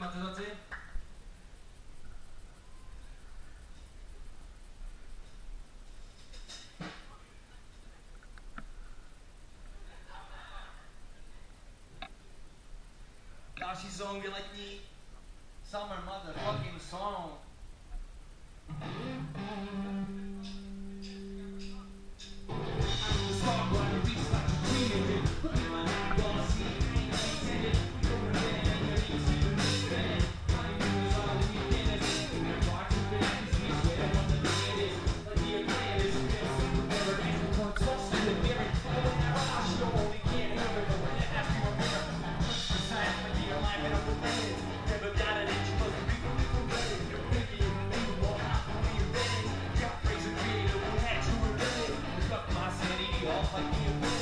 klimatyzaci? Další song je. Summer motherfucking song. I'll